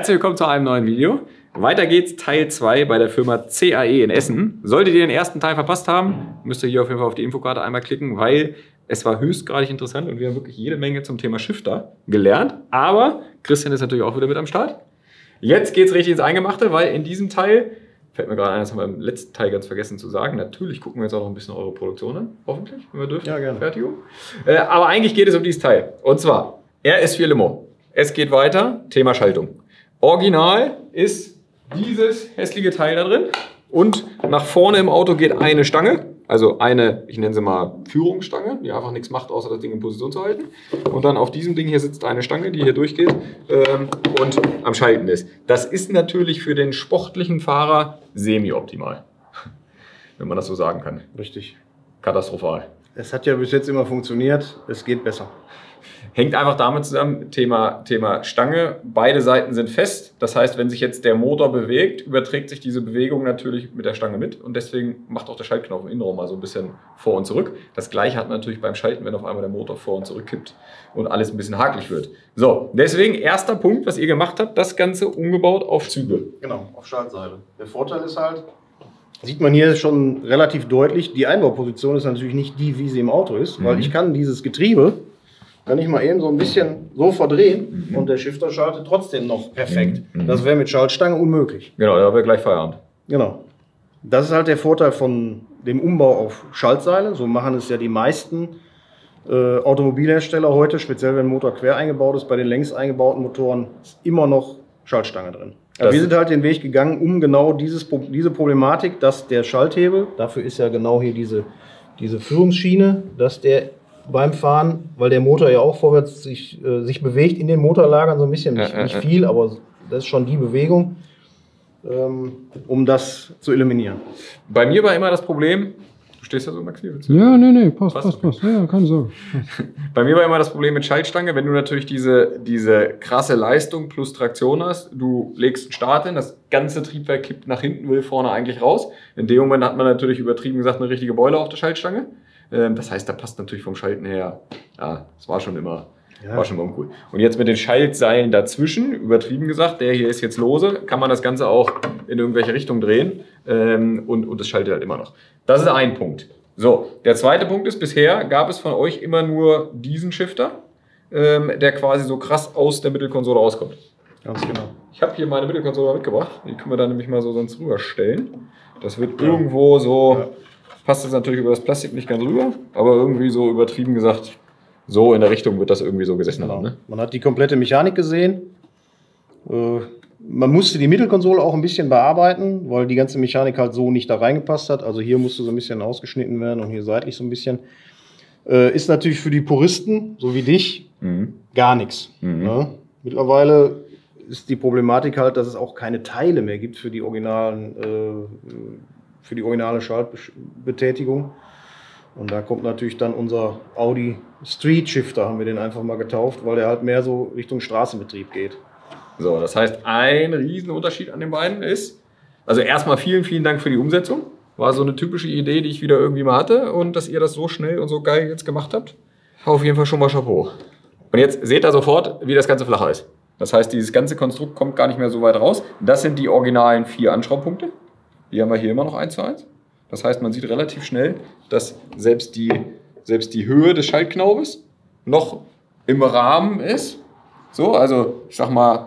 Herzlich willkommen zu einem neuen Video. Weiter geht's, Teil 2 bei der Firma CAE in Essen. Solltet ihr den ersten Teil verpasst haben, müsst ihr hier auf jeden Fall auf die Infokarte einmal klicken, weil es war höchstgradig interessant und wir haben wirklich jede Menge zum Thema Shifter gelernt. Aber Christian ist natürlich auch wieder mit am Start. Jetzt geht's richtig ins Eingemachte, weil in diesem Teil, fällt mir gerade ein, das haben wir im letzten Teil ganz vergessen zu sagen, natürlich gucken wir jetzt auch noch ein bisschen eure Produktion an, hoffentlich, wenn wir dürfen. Ja, gerne. Fertigung. Äh, aber eigentlich geht es um dieses Teil. Und zwar RS4 Limo. Es geht weiter, Thema Schaltung. Original ist dieses hässliche Teil da drin und nach vorne im Auto geht eine Stange, also eine, ich nenne sie mal Führungsstange, die einfach nichts macht, außer das Ding in Position zu halten. Und dann auf diesem Ding hier sitzt eine Stange, die hier durchgeht ähm, und am Schalten ist. Das ist natürlich für den sportlichen Fahrer semi-optimal, wenn man das so sagen kann. Richtig. Katastrophal. Es hat ja bis jetzt immer funktioniert, es geht besser. Hängt einfach damit zusammen, Thema, Thema Stange. Beide Seiten sind fest. Das heißt, wenn sich jetzt der Motor bewegt, überträgt sich diese Bewegung natürlich mit der Stange mit. Und deswegen macht auch der Schaltknopf im Innenraum mal so ein bisschen vor und zurück. Das gleiche hat man natürlich beim Schalten, wenn auf einmal der Motor vor und zurück kippt und alles ein bisschen hakelig wird. So, deswegen erster Punkt, was ihr gemacht habt, das Ganze umgebaut auf Züge. Genau, auf Schaltseile. Der Vorteil ist halt, sieht man hier schon relativ deutlich, die Einbauposition ist natürlich nicht die, wie sie im Auto ist, weil Mhm. ich kann dieses Getriebe, kann ich mal eben so ein bisschen so verdrehen und der Shifter schaltet trotzdem noch perfekt. Mhm. Das wäre mit Schaltstange unmöglich. Genau, da haben wir gleich Feierabend. Genau. Das ist halt der Vorteil von dem Umbau auf Schaltseile. So machen es ja die meisten äh, Automobilhersteller heute, speziell wenn ein Motor quer eingebaut ist. Bei den längs eingebauten Motoren ist immer noch Schaltstange drin. Aber wir sind halt den Weg gegangen, um genau dieses, diese Problematik, dass der Schalthebel, dafür ist ja genau hier diese, diese Führungsschiene, dass der beim Fahren, weil der Motor ja auch vorwärts sich, äh, sich bewegt in den Motorlagern so ein bisschen, nicht, nicht viel, aber das ist schon die Bewegung, ähm, um das zu eliminieren. Bei mir war immer das Problem, du stehst ja so, Maxi, willst du? Ja, nee, nee, passt, Passt, passt, passt. Ja, ja, keine Sorge. Bei mir war immer das Problem mit Schaltstange, wenn du natürlich diese, diese krasse Leistung plus Traktion hast, du legst einen Start hin, das ganze Triebwerk kippt nach hinten, will vorne eigentlich raus. In dem Moment hat man natürlich übertrieben gesagt eine richtige Beule auf der Schaltstange. Ähm, das heißt, da passt natürlich vom Schalten her, ja, das war schon immer, Ja. war schon immer uncool. Und jetzt mit den Schaltseilen dazwischen, übertrieben gesagt, der hier ist jetzt lose, kann man das Ganze auch in irgendwelche Richtungen drehen ähm, und, und das schaltet halt immer noch. Das ist ein Punkt. So, der zweite Punkt ist, bisher gab es von euch immer nur diesen Shifter, ähm, der quasi so krass aus der Mittelkonsole rauskommt. Ganz genau. Ich habe hier meine Mittelkonsole mitgebracht. Die können wir dann nämlich mal so sonst rüberstellen. Das wird irgendwo so, Ja. Passt jetzt natürlich über das Plastik nicht ganz rüber, aber irgendwie so übertrieben gesagt, so in der Richtung wird das irgendwie so gesessen Genau. haben. Ne? Man hat die komplette Mechanik gesehen. Äh, man musste die Mittelkonsole auch ein bisschen bearbeiten, weil die ganze Mechanik halt so nicht da reingepasst hat. Also hier musste so ein bisschen ausgeschnitten werden und hier seitlich so ein bisschen. Äh, ist natürlich für die Puristen, so wie dich, Mhm. gar nichts. Mhm. Ne? Mittlerweile ist die Problematik halt, dass es auch keine Teile mehr gibt für die originalen, äh, für die originale Schaltbetätigung. Und da kommt natürlich dann unser Audi Street Shifter, haben wir den einfach mal getauft, weil der halt mehr so Richtung Straßenbetrieb geht. So, das heißt, ein Riesenunterschied an den beiden ist, also erstmal vielen, vielen Dank für die Umsetzung. War so eine typische Idee, die ich wieder irgendwie mal hatte und dass ihr das so schnell und so geil jetzt gemacht habt. Auf jeden Fall schon mal Chapeau. Und jetzt seht ihr sofort, wie das Ganze flacher ist. Das heißt, dieses ganze Konstrukt kommt gar nicht mehr so weit raus. Das sind die originalen vier Anschraubpunkte. Die haben wir hier immer noch eins zu eins. Das heißt, man sieht relativ schnell, dass selbst die, selbst die Höhe des Schaltknaubes noch im Rahmen ist. So, also ich sag mal,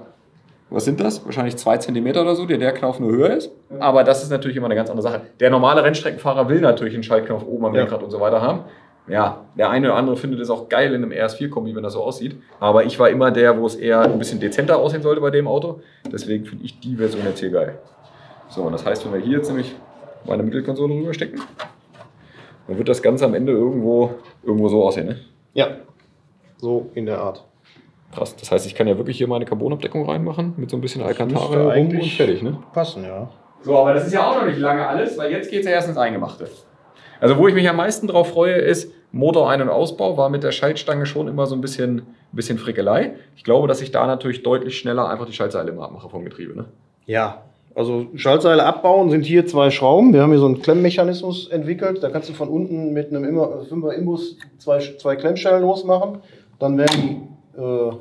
was sind das? Wahrscheinlich zwei Zentimeter oder so, der der Knauf nur höher ist. Aber das ist natürlich immer eine ganz andere Sache. Der normale Rennstreckenfahrer will natürlich einen Schaltknopf oben am Ja. Lenkrad und so weiter haben. Ja, der eine oder andere findet es auch geil in einem RS4-Kombi, wenn das so aussieht. Aber ich war immer der, wo es eher ein bisschen dezenter aussehen sollte bei dem Auto. Deswegen finde ich die Version jetzt hier geil. So, und das heißt, wenn wir hier jetzt nämlich meine Mittelkonsole rüberstecken, dann wird das Ganze am Ende irgendwo, irgendwo so aussehen. Ne? Ja, so in der Art. Krass. Das heißt, ich kann ja wirklich hier meine Carbonabdeckung reinmachen mit so ein bisschen Alcantara rum und fertig, ne? Passen, ja. So, aber das ist ja auch noch nicht lange alles, weil jetzt geht es ja erst ins Eingemachte. Also, wo ich mich am meisten drauf freue, ist Motor Ein- und Ausbau. War mit der Schaltstange schon immer so ein bisschen, ein bisschen Frickelei. Ich glaube, dass ich da natürlich deutlich schneller einfach die Schaltseile immer abmache vom Getriebe. Ne? Ja, also Schaltseile abbauen sind hier zwei Schrauben. Wir haben hier so einen Klemmmechanismus entwickelt. Da kannst du von unten mit einem immer 5er Imbus zwei, zwei Klemmschellen losmachen. Dann werden die äh,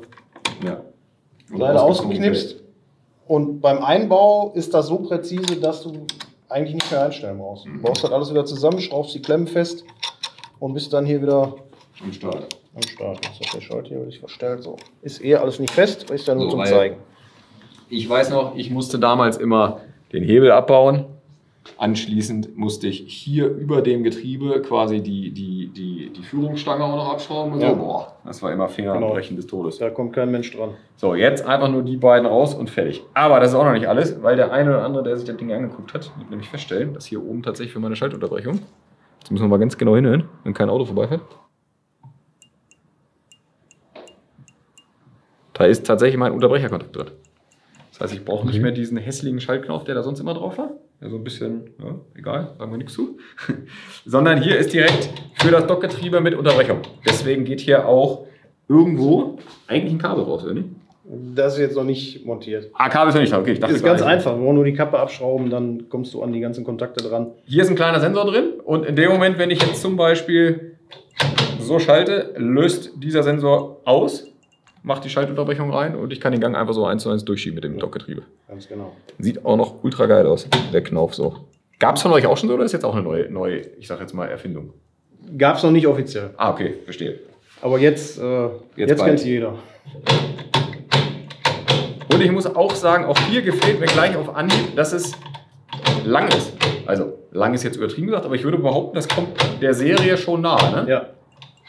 Ja. Seile ausgeknipst. Und beim Einbau ist das so präzise, dass du eigentlich nicht mehr einstellen brauchst. Du baust das alles wieder zusammen, schraubst die Klemmen fest und bist dann hier wieder Am Start. am Start. Hat der Schalthebel sich verstellt. So. Ist eh alles nicht fest, ist ja nur So, zum Zeigen. Ich weiß noch, ich musste damals immer den Hebel abbauen. Anschließend musste ich hier über dem Getriebe quasi die, die, die, die Führungsstange auch noch abschrauben. Und so. Ja. Boah, das war immer Finger Genau. des Todes. Da kommt kein Mensch dran. So, jetzt einfach nur die beiden raus und fertig. Aber das ist auch noch nicht alles, weil der eine oder andere, der sich das Ding angeguckt hat, wird nämlich feststellen, dass hier oben tatsächlich für meine Schaltunterbrechung, jetzt müssen wir mal ganz genau hinhören, wenn kein Auto vorbeifährt. Da ist tatsächlich mein Unterbrecherkontakt drin. Das heißt, ich brauche nicht mehr diesen hässlichen Schaltknopf, der da sonst immer drauf war. Ja, so ein bisschen, ja, egal, sagen wir nichts zu. Sondern hier ist direkt für das Dockgetriebe mit Unterbrechung. Deswegen geht hier auch irgendwo eigentlich ein Kabel raus, oder nicht? Das ist jetzt noch nicht montiert. Ah, Kabel ist noch nicht da. Okay, ich dachte Das ist ganz einfach. Wir wollen nur die Kappe abschrauben, dann kommst du an die ganzen Kontakte dran. Hier ist ein kleiner Sensor drin und in dem Moment, wenn ich jetzt zum Beispiel so schalte, löst dieser Sensor aus, macht die Schaltunterbrechung rein und ich kann den Gang einfach so eins zu eins durchschieben mit dem Dockgetriebe. Ganz genau. Sieht auch noch ultra geil aus, der Knauf so. Gab es von euch auch schon so oder ist jetzt auch eine neue, neue ich sag jetzt mal, Erfindung? Gab es noch nicht offiziell. Ah, okay, verstehe. Aber jetzt, äh, Jetzt jetzt, kennt jeder. Und ich muss auch sagen, auch hier gefällt mir gleich auf Anhieb, dass es lang ist. Also, lang ist jetzt übertrieben gesagt, aber ich würde behaupten, das kommt der Serie schon nahe. Ne? Ja.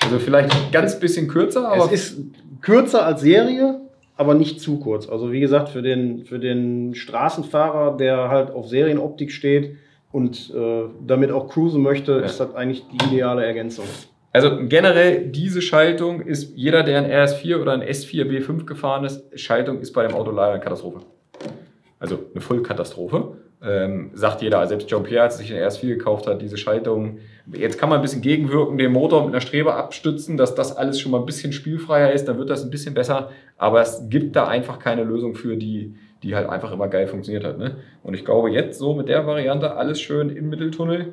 Also vielleicht ganz bisschen kürzer, aber Es ist kürzer als Serie, aber nicht zu kurz. Also wie gesagt, für den, für den Straßenfahrer, der halt auf Serienoptik steht und äh, damit auch cruisen möchte, ist das eigentlich die ideale Ergänzung. Also generell diese Schaltung ist, jeder, der ein RS4 oder ein S4 B5 gefahren ist, Schaltung ist bei dem Auto leider eine Katastrophe. Also eine Vollkatastrophe. Ähm, sagt jeder, selbst Jean-Pierre, als er sich den RS4 gekauft hat, diese Schaltung. Jetzt kann man ein bisschen gegenwirken, den Motor mit einer Strebe abstützen, dass das alles schon mal ein bisschen spielfreier ist, dann wird das ein bisschen besser. Aber es gibt da einfach keine Lösung für, die, die halt einfach immer geil funktioniert hat. Ne? Und ich glaube, jetzt so mit der Variante, alles schön im Mitteltunnel.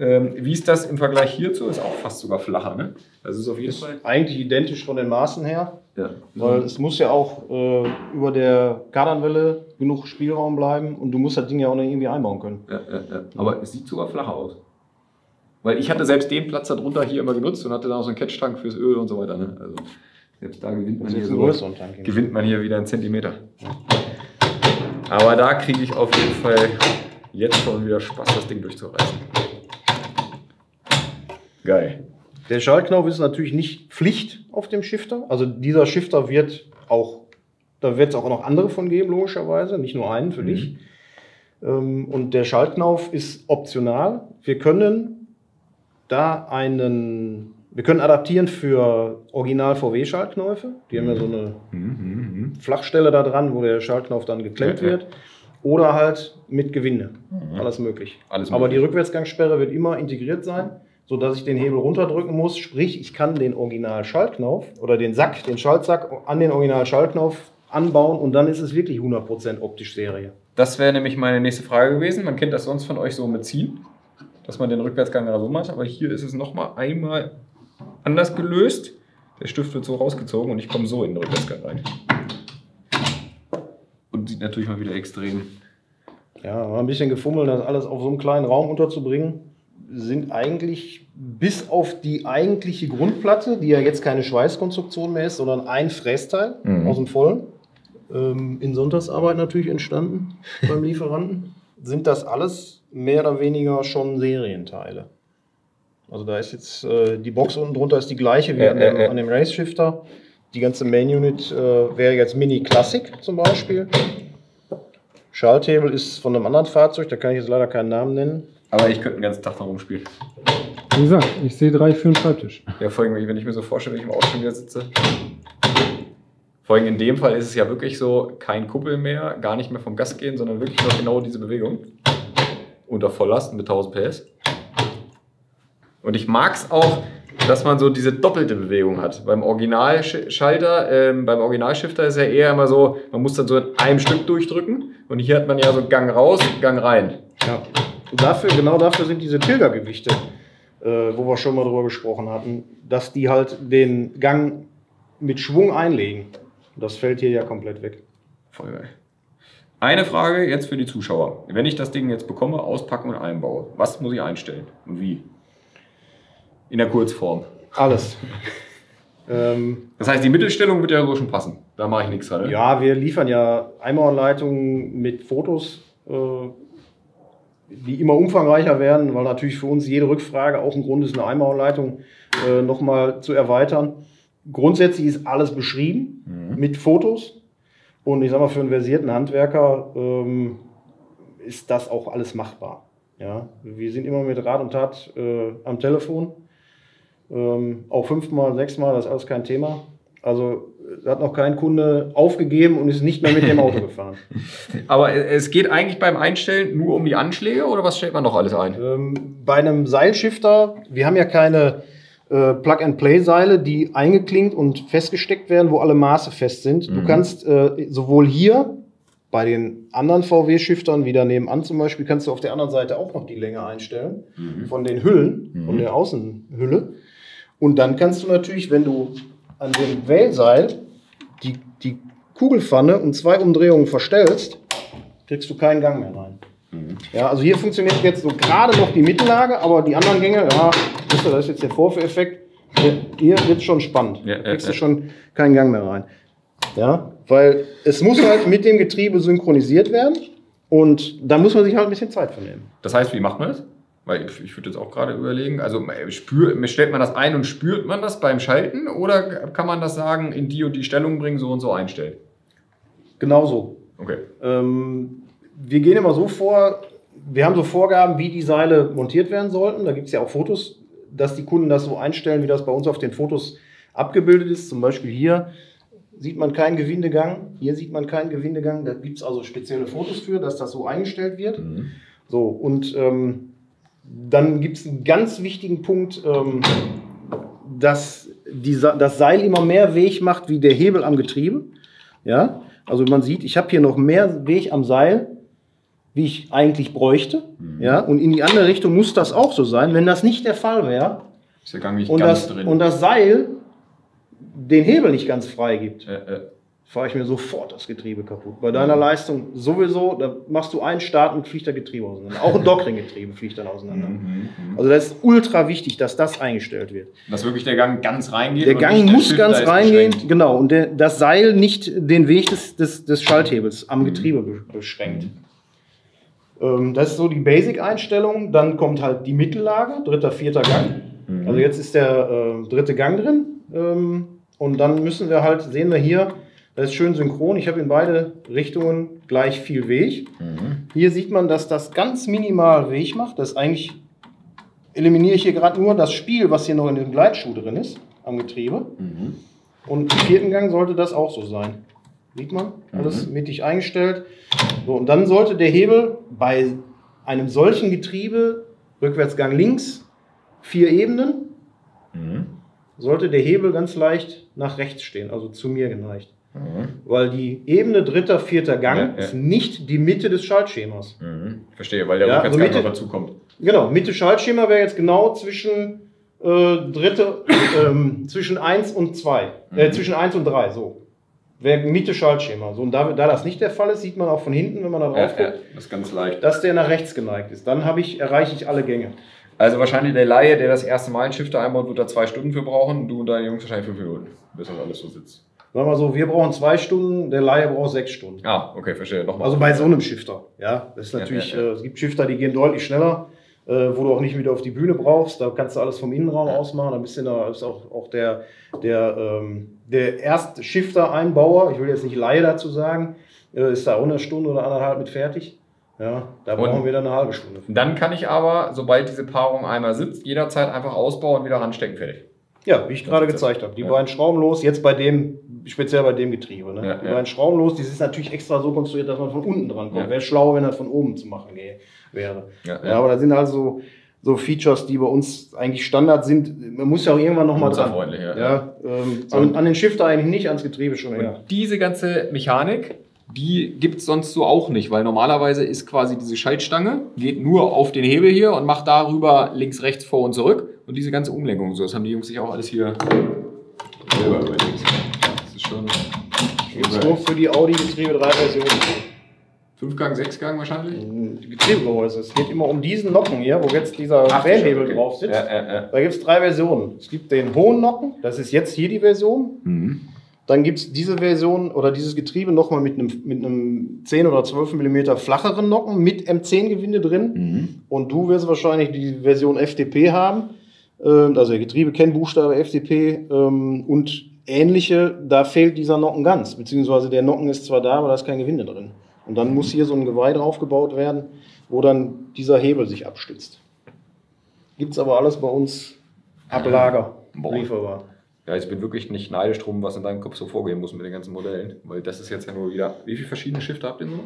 Ähm, wie ist das im Vergleich hierzu? Ist auch fast sogar flacher, ne? Also ist auf jeden Ist Fall. eigentlich identisch von den Maßen her, Ja. weil es muss ja auch äh, über der Kardanwelle genug Spielraum bleiben und du musst das Ding ja auch noch irgendwie einbauen können. Ja, ja. Aber es sieht sogar flacher aus. Weil ich hatte selbst den Platz darunter hier immer genutzt und hatte dann auch so einen Catch-Tank fürs Öl und so weiter. Ne? Also selbst da gewinnt man, ist hier so, gewinnt man hier wieder einen Zentimeter. Aber da kriege ich auf jeden Fall jetzt schon wieder Spaß, das Ding durchzureißen. Geil. Der Schaltknauf ist natürlich nicht Pflicht auf dem Shifter. Also dieser Shifter wird auch, da wird es auch noch andere von geben, logischerweise, nicht nur einen für Mhm. dich. Ähm, Und der Schaltknauf ist optional. Wir können da einen, wir können adaptieren für Original VW-Schaltknäufe. Die haben ja so eine Mhm, mhm, Flachstelle da dran, wo der Schaltknauf dann geklemmt Ja, ja. wird. Oder halt mit Gewinde. Mhm. Alles möglich. Alles Aber die. Rückwärtsgangssperre wird immer integriert sein, sodass ich den Hebel runterdrücken muss. Sprich, ich kann den Original-Schaltknauf oder den Sack, den Schaltsack an den Original-Schaltknauf anbauen und dann ist es wirklich 100% optisch Serie. Das wäre nämlich meine nächste Frage gewesen. Man kennt das sonst von euch so mit Ziehen, dass man den Rückwärtsgang oder so macht. Aber hier ist es nochmal einmal anders gelöst. Der Stift wird so rausgezogen und ich komme so in den Rückwärtsgang rein. Und sieht natürlich mal wieder extrem. Ja, mal ein bisschen gefummelt, das alles auf so einem kleinen Raum unterzubringen, sind eigentlich bis auf die eigentliche Grundplatte, die ja jetzt keine Schweißkonstruktion mehr ist, sondern ein Frästeil Mhm. aus dem Vollen, ähm, in Sonntagsarbeit natürlich entstanden beim Lieferanten, sind das alles mehr oder weniger schon Serienteile. Also da ist jetzt äh, die Box unten drunter ist die gleiche wie Ja, an, dem, ja, ja. an dem Race Shifter. Die ganze Main Unit äh, wäre jetzt Mini Classic zum Beispiel. Schalthebel ist von einem anderen Fahrzeug, da kann ich jetzt leider keinen Namen nennen. Aber ich könnte den ganzen Tag noch rumspielen. Wie gesagt, ich sehe drei für den Schreibtisch. Ja, vor allem, wenn ich mir so vorstelle, wenn ich im Auto schon wieder sitze. Vor allem in dem Fall ist es ja wirklich so, kein Kuppel mehr, gar nicht mehr vom Gas gehen, sondern wirklich nur genau diese Bewegung. Unter Volllast mit 1000 PS. Und ich mag es auch, dass man so diese doppelte Bewegung hat. Beim Originalschalter, ähm, beim Originalshifter ist ja eher immer so, man muss dann so in einem Stück durchdrücken. Und hier hat man ja so Gang raus, Gang rein. Ja. Und dafür, genau dafür sind diese Tilgergewichte, äh, wo wir schon mal drüber gesprochen hatten, dass die halt den Gang mit Schwung einlegen. Das fällt hier ja komplett weg. Voll geil. Eine Frage jetzt für die Zuschauer. Wenn ich das Ding jetzt bekomme, auspacke und einbaue, was muss ich einstellen und wie? In der Kurzform. Alles. ähm, Das heißt, die Mittelstellung wird ja so schon passen. Da mache ich nichts dran. Ne? ja, wir liefern ja Einbahnleitungen mit Fotos, äh, die immer umfangreicher werden, weil natürlich für uns jede Rückfrage auch ein Grund ist, eine Einbahnleitung äh, nochmal zu erweitern. Grundsätzlich ist alles beschrieben Mhm. mit Fotos. Und ich sag mal, für einen versierten Handwerker ähm, ist das auch alles machbar. Ja, wir sind immer mit Rat und Tat äh, am Telefon. Ähm, auch fünfmal, sechsmal, das ist alles kein Thema. Also hat noch kein Kunde aufgegeben und ist nicht mehr mit dem Auto gefahren. Aber es geht eigentlich beim Einstellen nur um die Anschläge oder was stellt man noch alles ein? Ähm, bei einem Seilschifter, wir haben ja keine äh, Plug-and-Play-Seile, die eingeklinkt und festgesteckt werden, wo alle Maße fest sind. Du Mhm. kannst äh, sowohl hier bei den anderen VW-Shiftern, wie da nebenan zum Beispiel, kannst du auf der anderen Seite auch noch die Länge einstellen von den Hüllen, Mhm. von der Außenhülle. Und dann kannst du natürlich, wenn du an dem Wählseil die, die Kugelpfanne um zwei Umdrehungen verstellst, kriegst du keinen Gang mehr rein. Ja, also hier funktioniert jetzt so gerade noch die Mittellage, aber die anderen Gänge, ja, wisst ihr, das ist jetzt der Vorführeffekt. Hier- wird schon spannend. Ja, da kriegst ja, du ja. schon keinen Gang mehr rein. Ja, weil es muss halt mit dem Getriebe synchronisiert werden und da muss man sich halt ein bisschen Zeit für nehmen. Das heißt, wie macht man das? Weil ich, ich würde jetzt auch gerade überlegen, also äh, spür, stellt man das ein und spürt man das beim Schalten oder kann man das sagen, in die und die Stellung bringen, so und so einstellen? Genauso. Okay. Ähm, wir gehen immer so vor, wir haben so Vorgaben, wie die Seile montiert werden sollten. Da gibt es ja auch Fotos, dass die Kunden das so einstellen, wie das bei uns auf den Fotos abgebildet ist. Zum Beispiel hier sieht man keinen Gewindegang, hier sieht man keinen Gewindegang. Da gibt es also spezielle Fotos für, dass das so eingestellt wird. Mhm. So, und ähm, dann gibt es einen ganz wichtigen Punkt, ähm, dass die, das Seil immer mehr Weg macht wie der Hebel am Getriebe. Ja, also man sieht, ich habe hier noch mehr Weg am Seil, wie ich eigentlich bräuchte. Ja, und in die andere Richtung muss das auch so sein. Wenn das nicht der Fall wäre Ist der Gang nicht und ganz das, drin. und das Seil den Hebel nicht ganz frei gibt, äh, äh, fahre ich mir sofort das Getriebe kaputt. Bei deiner Leistung sowieso, da machst du einen Start und fliegt das Getriebe auseinander. Auch ein Dockring-Getriebe fliegt dann auseinander. mhm, mhm. Also das ist ultra wichtig, dass das eingestellt wird. Dass wirklich der Gang ganz reingeht. Der Gang muss Shifter ganz reingehen, beschränkt. genau, und der, das Seil nicht den Weg des, des, des Schalthebels am Getriebe be- beschränkt. Ähm, das ist so die Basic-Einstellung. Dann kommt halt die Mittellage, dritter, vierter Gang. Mhm. Also jetzt ist der äh, dritte Gang drin. Ähm, und dann müssen wir halt, sehen wir hier, das ist schön synchron. Ich habe in beide Richtungen gleich viel Weg. Mhm. Hier sieht man, dass das ganz minimal Weg macht. Das ist eigentlich eliminiere ich hier gerade nur das Spiel, was hier noch in dem Gleitschuh drin ist, am Getriebe. Mhm. Und im vierten Gang sollte das auch so sein. Sieht man? Alles mittig eingestellt. So, und dann sollte der Hebel bei einem solchen Getriebe, Rückwärtsgang links, vier Ebenen, Mhm. sollte der Hebel ganz leicht nach rechts stehen, also zu mir geneigt. Mhm. Weil die Ebene dritter, vierter Gang Ja, ja. ist nicht die Mitte des Schaltschemas. Mhm. Verstehe, weil der Ja, also Rückwärtsgang Mitte- noch dazu kommt. Genau, Mitte Schaltschema wäre jetzt genau zwischen äh, dritte, ähm, zwischen 1 und 2. Äh, Mhm. zwischen 1 und 3, so. Wäre Mitte Schaltschema. So, und da, da das nicht der Fall ist, sieht man auch von hinten, wenn man da Ja, drauf ja, guckt, das ist ganz leicht. dass der nach rechts geneigt ist. Dann habe ich, erreiche ich alle Gänge. Also wahrscheinlich der Laie, der das erste Mal einen Shifter einbaut, wird da zwei Stunden für brauchen. Du und deine Jungs wahrscheinlich fünf Minuten, bis das alles so sitzt. Sagen wir mal so, wir brauchen zwei Stunden, der Laie braucht sechs Stunden. Ah, okay, verstehe. Nochmal. Also bei so einem Shifter. Ja, das ist Ja, natürlich, ja, ja. Äh, es gibt Shifter, die gehen deutlich schneller, wo du auch nicht wieder auf die Bühne brauchst. Da kannst du alles vom Innenraum ausmachen. Da bist du da ist auch, auch der, der, ähm, der erste Shifter-Einbauer, ich will jetzt nicht Laie dazu sagen, äh, ist da auch eine Stunde oder anderthalb mit fertig. Ja, da Und- brauchen wir dann eine halbe Stunde. Dann kann ich aber, sobald diese Paarung einmal sitzt, jederzeit einfach ausbauen, wieder ranstecken, fertig. Ja, wie ich gerade gezeigt habe. Die Ja. beiden Schrauben los, jetzt bei dem, speziell bei dem Getriebe. Ne? Ja, die ja. beiden Schrauben los, die ist natürlich extra so konstruiert, dass man von unten dran kommt. Wäre schlau, wenn das von oben zu machen gä- wäre. Ja, Ja, aber da sind also so Features, die bei uns eigentlich Standard sind. Man muss ja auch irgendwann nochmal dran. Nutzerfreundlich, ja. Ja, ähm, an, an den Shifter eigentlich nicht, ans Getriebe schon eher. Diese ganze Mechanik, die gibt es sonst so auch nicht, weil normalerweise ist quasi diese Schaltstange, geht nur auf den Hebel hier und macht darüber links, rechts, vor und zurück. Und diese ganze Umlenkung, so, das haben die Jungs sich auch alles hier selber überlegt. Das ist schon. Gibt es nur für die Audi-Getriebe drei Versionen. Fünfgang, Sechsgang wahrscheinlich? Die Getriebegehäuse. Es geht immer um diesen Nocken hier, wo jetzt dieser Drehhebel okay. drauf sitzt. Ja, ja, ja. Da gibt es drei Versionen. Es gibt den hohen Nocken, das ist jetzt hier die Version. Mhm. Dann gibt es diese Version oder dieses Getriebe nochmal mit einem, mit einem 10 oder 12 mm flacheren Nocken mit M10-Gewinde drin. Mhm. Und du wirst wahrscheinlich die Version FDP haben. Ähm, Also der Getriebekennbuchstabe FDP ähm, und ähnliche, da fehlt dieser Nocken ganz. Beziehungsweise der Nocken ist zwar da, aber da ist kein Gewinde drin. Und dann muss hier so ein Geweih draufgebaut werden, wo dann dieser Hebel sich abstützt. Gibt es aber alles bei uns ab Lager Boah. lieferbar. Ja, ich bin wirklich nicht neidisch drum, was in deinem Kopf so vorgehen muss mit den ganzen Modellen. Weil das ist jetzt ja nur wieder. Wie viele verschiedene Shifter habt ihr so?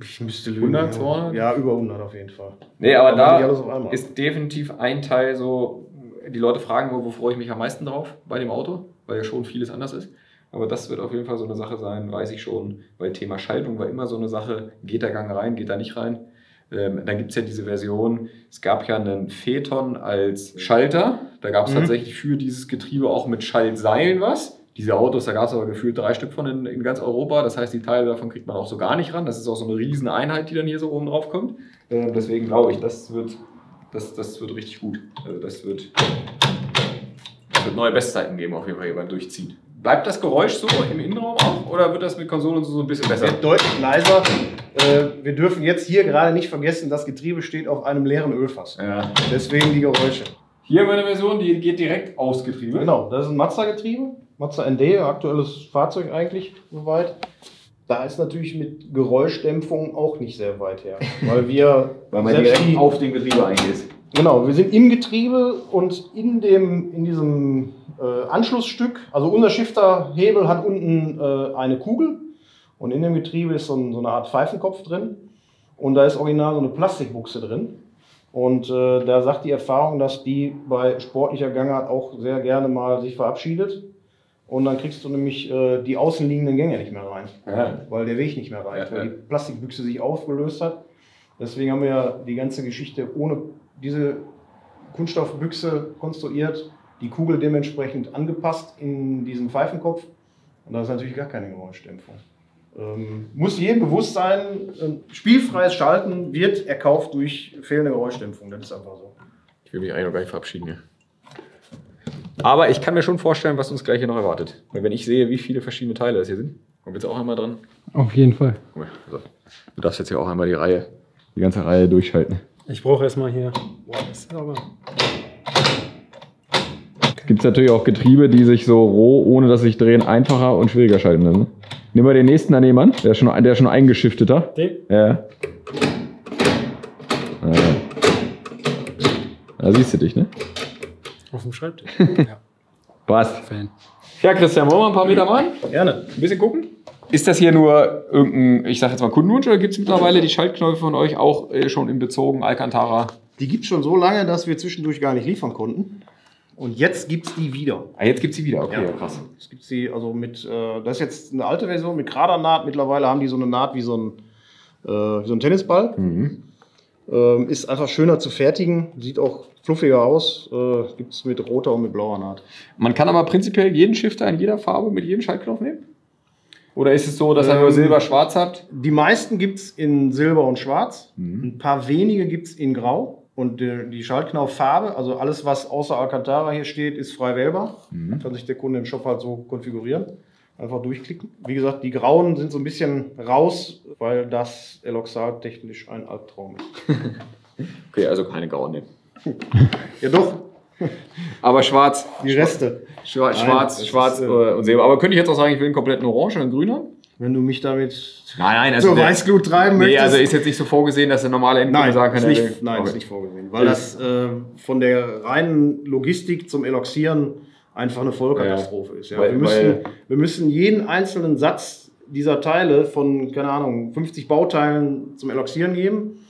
Ich müsste 100, 200? Ja, über 100 auf jeden Fall. Nee, aber Aber da ist definitiv ein Teil so, die Leute fragen, wo, wo freue ich mich am meisten drauf bei dem Auto, weil ja schon vieles anders ist. Aber das wird auf jeden Fall so eine Sache sein, weiß ich schon, weil Thema Schaltung war immer so eine Sache, geht der Gang rein, geht da nicht rein. Ähm, dann gibt es ja diese Version, es gab ja einen Phaeton als Schalter, da gab es Mhm. tatsächlich für dieses Getriebe auch mit Schaltseilen was. Diese Autos, da gab es aber gefühlt drei Stück von in, in ganz Europa. Das heißt, die Teile davon kriegt man auch so gar nicht ran. Das ist auch so eine riesen Einheit, die dann hier so oben drauf kommt. Äh, deswegen glaube ich, das wird, das, das wird richtig gut. Also das wird, das wird neue Bestzeiten geben, auf jeden Fall hier beim Durchziehen. Bleibt das Geräusch so im Innenraum auch oder wird das mit Konsolen so ein bisschen besser? Wird deutlich leiser. Äh, wir dürfen jetzt hier gerade nicht vergessen, das Getriebe steht auf einem leeren Ölfass. Ja. Deswegen die Geräusche. Hier haben wir eine Version, die geht direkt aufs Getriebe. Genau, das ist ein Mazda-Getriebe. Mazda ND, aktuelles Fahrzeug eigentlich soweit. Da ist natürlich mit Geräuschdämpfung auch nicht sehr weit her. Weil wir Weil man direkt die- auf den Getriebe eingeht. Genau, wir sind im Getriebe und in, dem, in diesem äh, Anschlussstück, also unser Shifterhebel hat unten äh, eine Kugel und in dem Getriebe ist so, ein, so eine Art Pfeifenkopf drin und da ist original so eine Plastikbuchse drin. Und äh, da sagt die Erfahrung, dass die bei sportlicher Gangart auch sehr gerne mal sich verabschiedet. Und dann kriegst du nämlich äh, die außenliegenden Gänge nicht mehr rein Ja. weil der Weg nicht mehr reicht, Ja, weil ja. die Plastikbüchse sich aufgelöst hat. Deswegen haben wir ja die ganze Geschichte ohne diese Kunststoffbüchse konstruiert, die Kugel dementsprechend angepasst in diesen Pfeifenkopf. Und da ist natürlich gar keine Geräuschdämpfung. Ähm, muss jedem bewusst sein, ähm, spielfreies Schalten wird erkauft durch fehlende Geräuschdämpfung. Das ist einfach so. Ich will mich eigentlich noch gar nicht verabschieden hier. Aber ich kann mir schon vorstellen, was uns gleich hier noch erwartet. Weil wenn ich sehe, wie viele verschiedene Teile das hier sind, kommt jetzt auch einmal dran. Auf jeden Fall. Also, du darfst jetzt hier auch einmal die Reihe, die ganze Reihe durchschalten. Ich brauche erstmal hier. Boah, ist aber. Gibt es natürlich auch Getriebe, die sich so roh, ohne dass sich drehen, einfacher und schwieriger schalten lassen. Nehmen wir den nächsten daneben an, der ist schon, der ist schon eingeschifteter. Den? Ja. Ja. Da siehst du dich, ne? Auf dem Schreibtisch. ja. Passt. Fan. Ja, Christian, wollen wir ein paar Meter machen? Gerne. Ein bisschen gucken? Ist das hier nur irgendein, ich sag jetzt mal Kundenwunsch, oder gibt es mittlerweile die Schaltknöpfe von euch auch äh, schon in Bezogen Alcantara? Die gibt es schon so lange, dass wir zwischendurch gar nicht liefern konnten. Und jetzt gibt es die wieder. Ah, jetzt gibt es sie wieder, okay, ja. krass. Es gibt sie also mit, äh, das ist jetzt eine alte Version mit gerader Naht. Mittlerweile haben die so eine Naht wie so ein, äh, wie so ein Tennisball. Mhm. Ähm, ist einfach schöner zu fertigen, sieht auch fluffiger aus. Äh, gibt es mit roter und mit blauer Naht. Man kann aber prinzipiell jeden Shifter in jeder Farbe mit jedem Schaltknopf nehmen? Oder ist es so, dass ihr nur Ähm, Silber-Schwarz habt? Die meisten gibt es in Silber und Schwarz. Mhm. Ein paar wenige gibt es in Grau. Und die, die Schaltknauffarbe, also alles, was außer Alcantara hier steht, ist frei wählbar. Mhm. Kann sich der Kunde im Shop halt so konfigurieren. Einfach durchklicken. Wie gesagt, die grauen sind so ein bisschen raus, weil das Eloxal technisch ein Albtraum ist. Okay, also keine grauen nehmen. Ja doch, Aber schwarz. die Reste. Schwarz, Nein, schwarz, schwarz ist, äh, äh, und Silber. Aber könnte ich jetzt auch sagen, ich will einen kompletten Orange oder einen grüner? Wenn du mich damit Nein, nein, zur Weißglut treiben Nee, möchtest. also ist jetzt nicht so vorgesehen, dass der normale Endkunde Nein, sagen ist kann, er nicht, will- nein Okay. ist nicht vorgesehen. Weil das äh, von der reinen Logistik zum Eloxieren einfach eine Vollkatastrophe ist. Ja. Weil- wir, müssen, weil- wir müssen jeden einzelnen Satz dieser Teile von, keine Ahnung, 50 Bauteilen zum Eloxieren geben.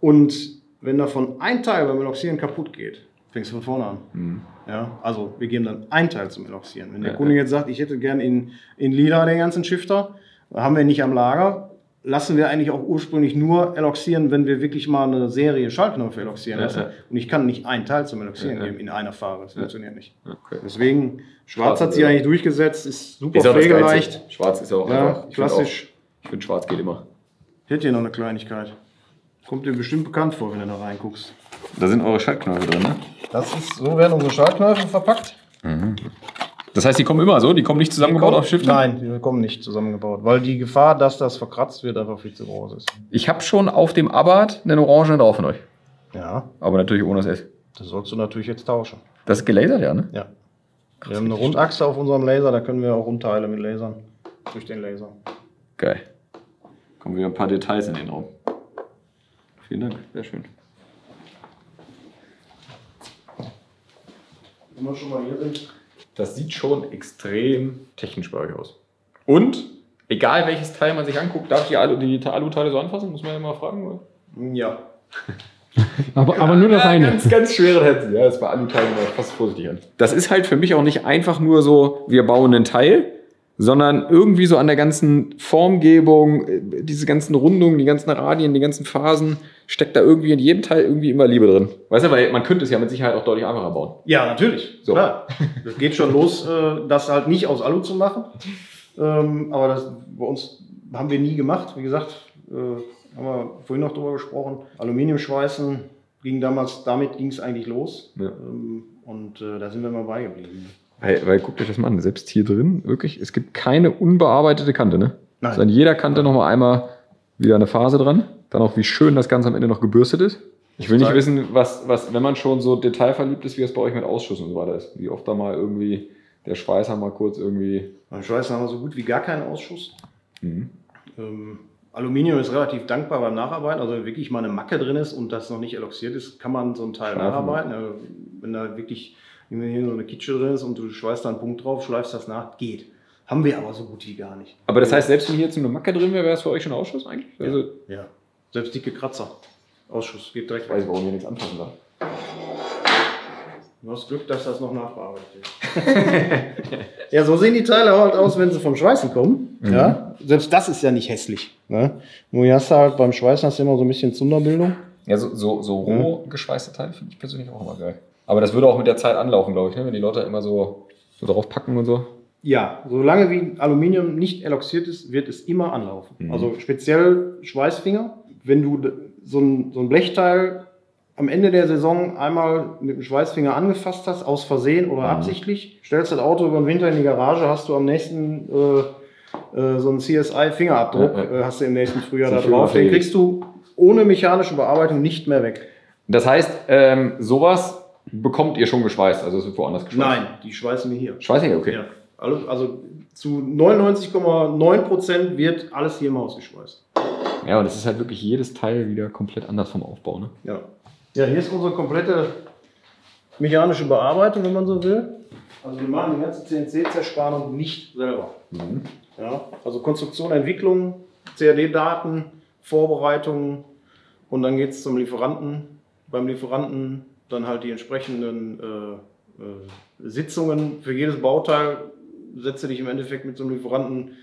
Und wenn davon ein Teil beim Eloxieren kaputt geht, fängst du von vorne an. Mhm. Ja, also wir geben dann ein Teil zum Eloxieren. Wenn der Ja, Kunde ja. jetzt sagt, ich hätte gern in, in lila den ganzen Shifter, haben wir nicht am Lager, lassen wir eigentlich auch ursprünglich nur eloxieren, wenn wir wirklich mal eine Serie Schaltknöpfe eloxieren Ja, lassen. ja. Und ich kann nicht ein Teil zum Eloxieren Ja, ja. geben in einer Farbe. Das funktioniert nicht. Okay. Deswegen, Schwarz Schwarz, hat sich ja. eigentlich durchgesetzt, ist super Ist pflegeleicht. Schwarz ist auch Ja, einfach. ich find klassisch. Auch, ich finde schwarz geht immer. Ich hätte hier noch eine Kleinigkeit. Kommt dir bestimmt bekannt vor, wenn du da reinguckst. Da sind eure Schaltknöpfe drin, ne? Das ist, so werden unsere Schaltknöpfe verpackt. Das heißt, die kommen immer so? Die kommen nicht zusammengebaut auf Schiff? Nein, die kommen nicht zusammengebaut, weil die Gefahr, dass das verkratzt wird, einfach viel zu groß ist. Ich habe schon auf dem Abarth einen Orange drauf von euch. Ja, Aber natürlich ohne das S. das sollst du natürlich jetzt tauschen. Das ist gelasert, ja, ne? Ja. Wir haben eine Rundachse auf unserem Laser, da können wir auch Rundteile mit lasern. Durch den Laser. Geil. Kommen wieder ein paar Details in den Raum. Vielen Dank, sehr schön. Wenn wir schon mal hier sind. Das sieht schon extrem technischsprachig aus. Und, egal welches Teil man sich anguckt, darf ich die, Alu, die Aluteile so anfassen? Muss man ja mal fragen. Oder? Ja. Aber, aber nur das Ja, eine. Ganz, ganz schwere Herzen. Ja, das war Aluteile fast vorsichtig an. Das ist halt für mich auch nicht einfach nur so, wir bauen ein Teil, sondern irgendwie so an der ganzen Formgebung, äh, diese ganzen Rundungen, die ganzen Radien, die ganzen Phasen, steckt da irgendwie in jedem Teil irgendwie immer Liebe drin. Weißt du, weil man könnte es ja mit Sicherheit auch deutlich einfacher bauen. Ja, natürlich. So. Klar. Das geht schon los, äh, das halt nicht aus Alu zu machen. Ähm, aber das bei uns haben wir nie gemacht. Wie gesagt, äh, haben wir vorhin noch drüber gesprochen. Aluminiumschweißen ging damals, damit ging es eigentlich los. Ja. Ähm, und äh, da sind wir mal beigeblieben. Weil, weil guckt euch das mal an, selbst hier drin, wirklich, es gibt keine unbearbeitete Kante, ne? Nein. Ist an jeder Kante nochmal einmal wieder eine Phase dran. Dann auch, wie schön das Ganze am Ende noch gebürstet ist. Ich will nicht Sag- wissen, was, was, wenn man schon so detailverliebt ist, wie es bei euch mit Ausschuss und so weiter ist. Wie oft da mal irgendwie der Schweißer mal kurz irgendwie. Beim wir so gut wie gar keinen Ausschuss. Mhm. Ähm, Aluminium ist relativ dankbar beim Nacharbeiten. Also wenn wirklich mal eine Macke drin ist und das noch nicht eloxiert ist, kann man so ein Teil Schleifen. nacharbeiten. Also wenn da wirklich wenn hier so eine Kitsche drin ist und du schweißt da einen Punkt drauf, schleifst das nach, geht. Haben wir aber so gut wie gar nicht. Aber das heißt, selbst wenn hier jetzt eine Macke drin wäre, wäre es für euch schon Ausschuss eigentlich? Also, Ja. Selbst dicke Kratzer. Ausschuss geht direkt ich weiß, warum ihr nichts anfassen darf. Du hast Glück, dass das noch nachbearbeitet wird. ja, so sehen die Teile halt aus, wenn sie vom Schweißen kommen. Ja. Selbst das ist ja nicht hässlich. Ne? Nur hier hast du halt beim Schweißen hast du immer so ein bisschen Zunderbildung. Ja, so, so, so roh geschweißte Teile finde ich persönlich auch immer geil. Aber das würde auch mit der Zeit anlaufen, glaube ich, ne? wenn die Leute immer so, so drauf packen und so. Ja, solange wie Aluminium nicht eloxiert ist, wird es immer anlaufen. Mhm. Also speziell Schweißfinger. Wenn du so ein, so ein Blechteil am Ende der Saison einmal mit dem Schweißfinger angefasst hast, aus Versehen oder Mhm. absichtlich, stellst das Auto über den Winter in die Garage, hast du am nächsten äh, äh, so einen CSI-Fingerabdruck, Ja, ja. äh, hast du im nächsten Frühjahr da drauf. Den kriegst du ohne mechanische Bearbeitung nicht mehr weg. Das heißt, ähm, sowas bekommt ihr schon geschweißt, also es wird woanders geschweißt. Nein, die schweißen wir hier. Schweißig, okay. Ja. Also, also zu 99,9% wird alles hier im Haus geschweißt. Ja, und es ist halt wirklich jedes Teil wieder komplett anders vom Aufbau. Ne? Ja. ja, hier ist unsere komplette mechanische Bearbeitung, wenn man so will. Also wir machen die ganze CNC-Zerspannung nicht selber. Ja, also Konstruktion, Entwicklung, CAD-Daten, Vorbereitung und dann geht es zum Lieferanten. Beim Lieferanten dann halt die entsprechenden äh, äh, Sitzungen für jedes Bauteil. Setze dich im Endeffekt mit so einem Lieferanten